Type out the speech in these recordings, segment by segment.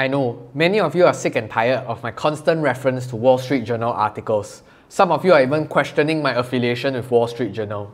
I know, many of you are sick and tired of my constant reference to Wall Street Journal articles. Some of you are even questioning my affiliation with Wall Street Journal.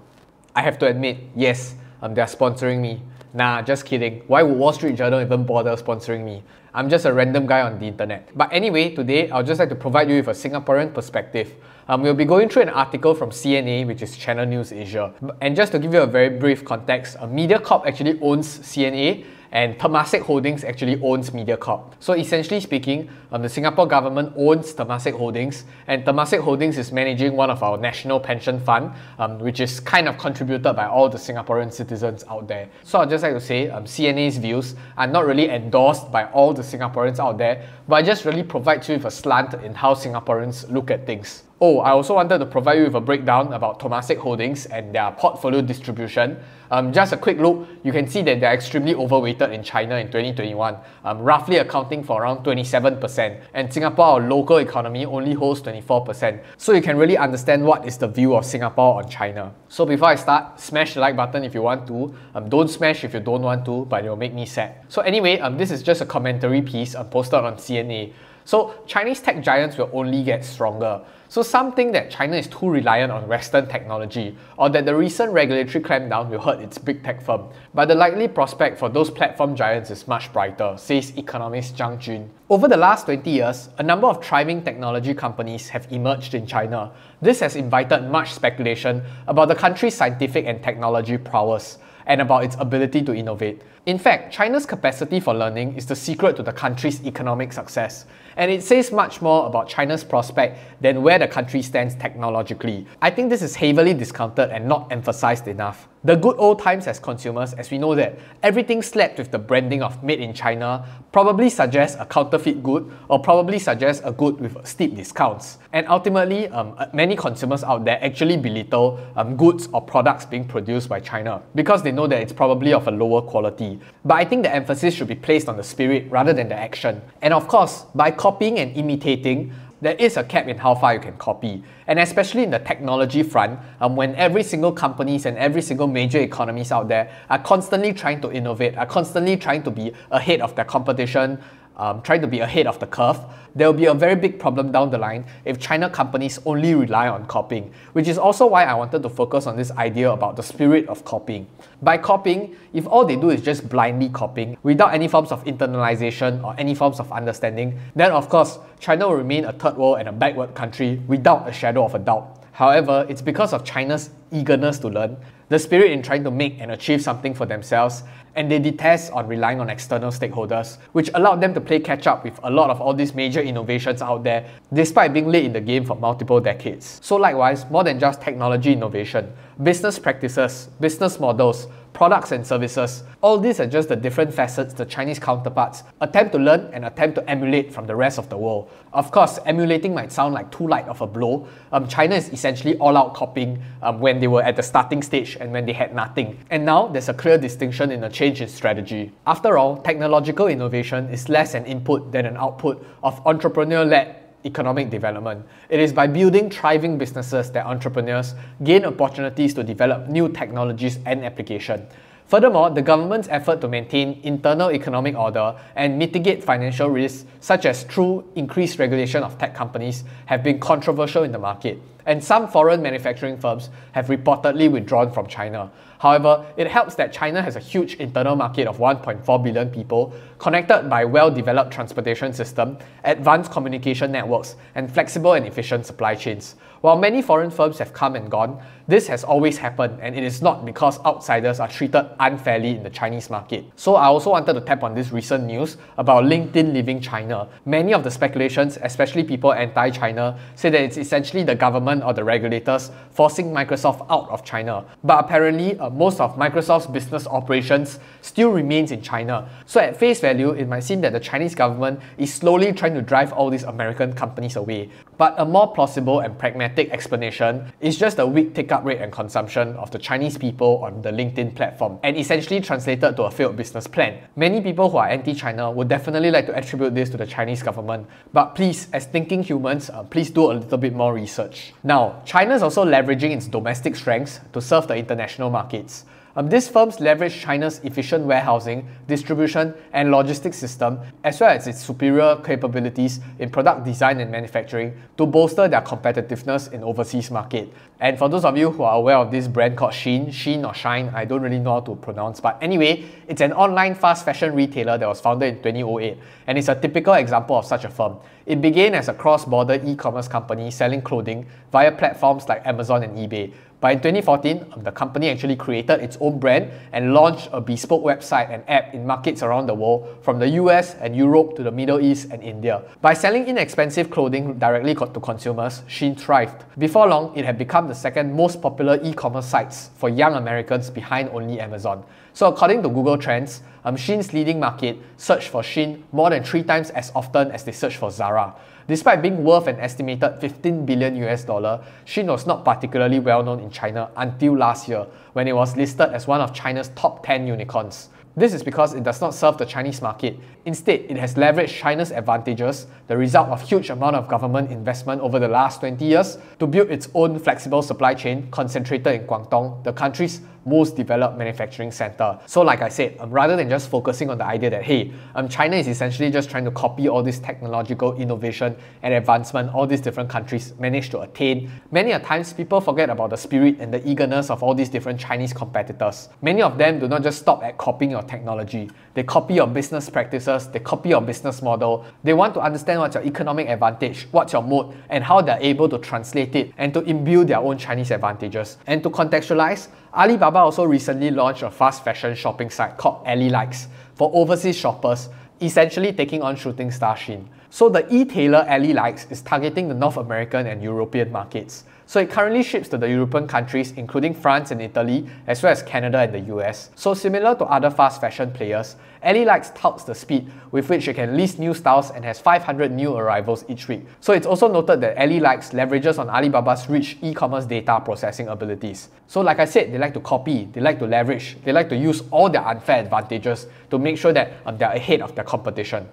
I have to admit, yes, um, they're sponsoring me. Nah, just kidding. Why would Wall Street Journal even bother sponsoring me? I'm just a random guy on the internet. But anyway, today I'll just like to provide you with a Singaporean perspective. Um, we'll be going through an article from CNA, which is Channel News Asia. And just to give you a very brief context, uh, MediaCorp actually owns CNA and Temasek Holdings actually owns MediaCorp. So essentially speaking, um, the Singapore government owns Temasek Holdings, and Temasek Holdings is managing one of our national pension fund, um, which is kind of contributed by all the Singaporean citizens out there. So I'd just like to say, um, CNA's views are not really endorsed by all the Singaporeans out there, but I just really provide you with a slant in how Singaporeans look at things. Oh, I also wanted to provide you with a breakdown about Temasek Holdings and their portfolio distribution. Um, just a quick look, you can see that they're extremely overweighted in China in 2021, um, roughly accounting for around 27%, and Singapore, our local economy, only holds 24%. So you can really understand what is the view of Singapore on China. So before I start, smash the like button if you want to. Um, don't smash if you don't want to, but it will make me sad. So anyway, um, this is just a commentary piece um, posted on CNA. So Chinese tech giants will only get stronger. So some think that China is too reliant on Western technology, or that the recent regulatory clampdown will hurt its big tech firm. But the likely prospect for those platform giants is much brighter, says economist Zhang Jun. Over the last 20 years, a number of thriving technology companies have emerged in China. This has invited much speculation about the country's scientific and technology prowess and about its ability to innovate. In fact, China's capacity for learning is the secret to the country's economic success and it says much more about China's prospect than where the country stands technologically. I think this is heavily discounted and not emphasized enough. The good old times as consumers, as we know that everything slapped with the branding of made in China probably suggests a counterfeit good or probably suggests a good with steep discounts. And ultimately, um, uh, many consumers out there actually belittle um, goods or products being produced by China because they know that it's probably of a lower quality. But I think the emphasis should be placed on the spirit rather than the action. And of course, by copying and imitating, there is a cap in how far you can copy. And especially in the technology front, um, when every single companies and every single major economies out there are constantly trying to innovate, are constantly trying to be ahead of their competition, um, trying to be ahead of the curve, there will be a very big problem down the line if China companies only rely on copying, which is also why I wanted to focus on this idea about the spirit of copying. By copying, if all they do is just blindly copying without any forms of internalization or any forms of understanding, then of course, China will remain a third world and a backward country without a shadow of a doubt. However, it's because of China's eagerness to learn, the spirit in trying to make and achieve something for themselves, and they detest on relying on external stakeholders, which allowed them to play catch up with a lot of all these major innovations out there, despite being late in the game for multiple decades. So likewise, more than just technology innovation, business practices, business models, products and services. All these are just the different facets the Chinese counterparts attempt to learn and attempt to emulate from the rest of the world. Of course, emulating might sound like too light of a blow. Um, China is essentially all out copying um, when they were at the starting stage and when they had nothing. And now there's a clear distinction in a change in strategy. After all, technological innovation is less an input than an output of entrepreneur led economic development. It is by building thriving businesses that entrepreneurs gain opportunities to develop new technologies and application. Furthermore, the government's effort to maintain internal economic order and mitigate financial risks, such as through increased regulation of tech companies, have been controversial in the market, and some foreign manufacturing firms have reportedly withdrawn from China. However, it helps that China has a huge internal market of 1.4 billion people, connected by well-developed transportation system, advanced communication networks, and flexible and efficient supply chains. While many foreign firms have come and gone, this has always happened and it is not because outsiders are treated unfairly in the Chinese market. So I also wanted to tap on this recent news about LinkedIn leaving China. Many of the speculations, especially people anti-China, say that it's essentially the government or the regulators forcing Microsoft out of China. But apparently, uh, most of Microsoft's business operations still remains in China. So at face value, it might seem that the Chinese government is slowly trying to drive all these American companies away. But a more plausible and pragmatic explanation is just the weak take-up rate and consumption of the Chinese people on the LinkedIn platform, and essentially translated to a failed business plan. Many people who are anti-China would definitely like to attribute this to the Chinese government, but please, as thinking humans, uh, please do a little bit more research. Now, China is also leveraging its domestic strengths to serve the international markets. Um, these firms leverage China's efficient warehousing, distribution, and logistics system, as well as its superior capabilities in product design and manufacturing to bolster their competitiveness in overseas market. And for those of you who are aware of this brand called Shein, Shein or Shine, I don't really know how to pronounce, but anyway, it's an online fast fashion retailer that was founded in 2008, and it's a typical example of such a firm. It began as a cross-border e-commerce company selling clothing via platforms like Amazon and eBay. But in 2014, um, the company actually created its own brand and launched a bespoke website and app in markets around the world, from the US and Europe to the Middle East and India. By selling inexpensive clothing directly to consumers, Shein thrived. Before long, it had become the second most popular e-commerce sites for young Americans behind only Amazon. So according to Google Trends, um, Shein's leading market searched for Shein more than three times as often as they search for Zara. Despite being worth an estimated 15 billion US dollar, Shein was not particularly well known in China until last year, when it was listed as one of China's top 10 unicorns. This is because it does not serve the Chinese market. Instead, it has leveraged China's advantages, the result of huge amount of government investment over the last 20 years, to build its own flexible supply chain concentrated in Guangdong, the country's most developed manufacturing center. So like I said, um, rather than just focusing on the idea that, hey, um, China is essentially just trying to copy all this technological innovation and advancement all these different countries manage to attain, many a times people forget about the spirit and the eagerness of all these different Chinese competitors. Many of them do not just stop at copying your technology. They copy your business practices, they copy your business model. They want to understand what's your economic advantage, what's your moat, and how they're able to translate it and to imbue their own Chinese advantages. And to contextualize, Alibaba also recently launched a fast fashion shopping site called AllyLikes for overseas shoppers, essentially taking on shooting star Shein. So the e-tailer AllyLikes is targeting the North American and European markets. So it currently ships to the European countries including France and Italy as well as Canada and the US. So similar to other fast fashion players, AllyLikes touts the speed with which it can list new styles and has 500 new arrivals each week. So it's also noted that AllyLikes leverages on Alibaba's rich e-commerce data processing abilities. So like I said, they like to copy, they like to leverage, they like to use all their unfair advantages to make sure that um, they're ahead of their competition.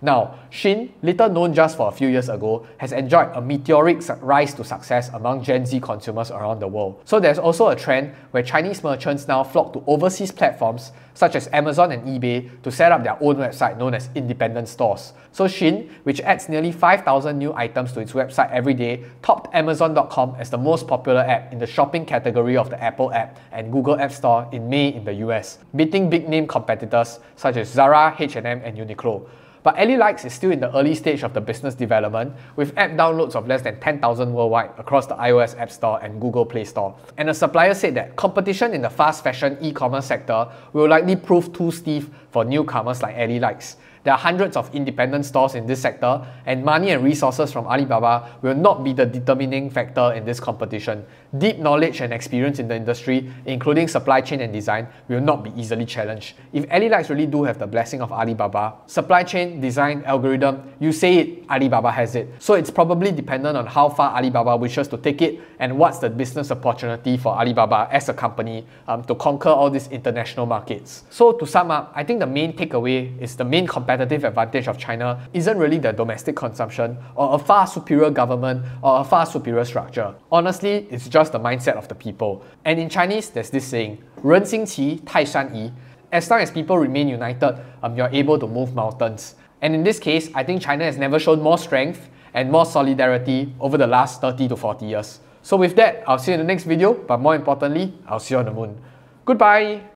Now, Shein, little known just for a few years ago, has enjoyed a meteoric rise to success among Gen Z consumers around the world. So there's also a trend where Chinese merchants now flock to overseas platforms such as Amazon and eBay to set up their own website known as independent stores. So Shein, which adds nearly 5,000 new items to its website every day, topped Amazon.com as the most popular app in the shopping category of the Apple app and Google App Store in May in the US, beating big name competitors such as Zara, H&M and Uniqlo. But AllyLikes is still in the early stage of the business development, with app downloads of less than 10,000 worldwide across the iOS App Store and Google Play Store. And the supplier said that competition in the fast fashion e-commerce sector will likely prove too stiff for newcomers like AllyLikes. There are hundreds of independent stores in this sector, and money and resources from Alibaba will not be the determining factor in this competition. Deep knowledge and experience in the industry, including supply chain and design, will not be easily challenged. If AllyLikes really do have the blessing of Alibaba, supply chain, design, algorithm, you say it, Alibaba has it. So it's probably dependent on how far Alibaba wishes to take it and what's the business opportunity for Alibaba as a company um, to conquer all these international markets. So to sum up, I think the main takeaway is the main competitor competitive advantage of China isn't really their domestic consumption or a far superior government or a far superior structure. Honestly, it's just the mindset of the people. And in Chinese, there's this saying, 人心齐,泰山移. As long as people remain united, um, you're able to move mountains. And in this case, I think China has never shown more strength and more solidarity over the last 30 to 40 years. So with that, I'll see you in the next video, but more importantly, I'll see you on the moon. Goodbye!